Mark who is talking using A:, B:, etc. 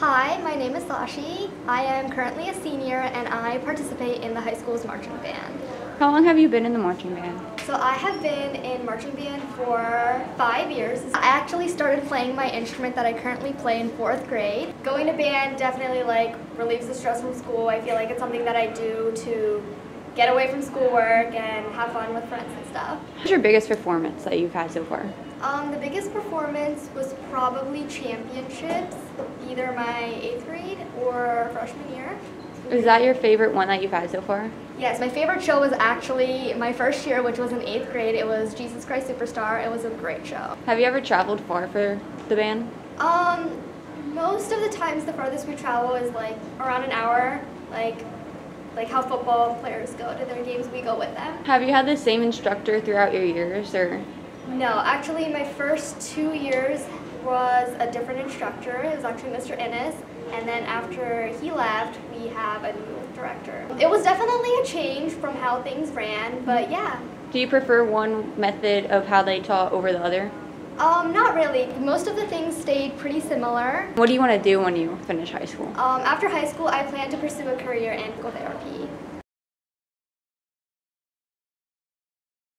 A: Hi, my name is Sashi. I am currently a senior and I participate in the high school's marching band.
B: How long have you been in the marching band?
A: So I have been in marching band for five years. I actually started playing my instrument that I currently play in fourth grade. Going to band definitely like relieves the stress from school. I feel like it's something that I do to get away from schoolwork and have fun with friends and stuff.
B: What's your biggest performance that you've had so far?
A: Um, the biggest performance was probably championships, either my eighth grade or freshman year.
B: Is that your favorite one that you've had so far?
A: Yes, my favorite show was actually my first year, which was in eighth grade. It was Jesus Christ Superstar. It was a great show.
B: Have you ever traveled far for the band?
A: Um, most of the times, the farthest we travel is like around an hour. Like, like how football players go to their games, we go with them.
B: Have you had the same instructor throughout your years, or
A: No, actually, my first two years was a different instructor. It was actually Mr. Innes. And then after he left, we have a new director. It was definitely a change from how things ran, but yeah.
B: do you prefer one method of how they taught over the other?
A: Um, not really. Most of the things stayed pretty similar.
B: What do you want to do when you finish high school?
A: Um, after high school, I plan to pursue a career in physical therapy.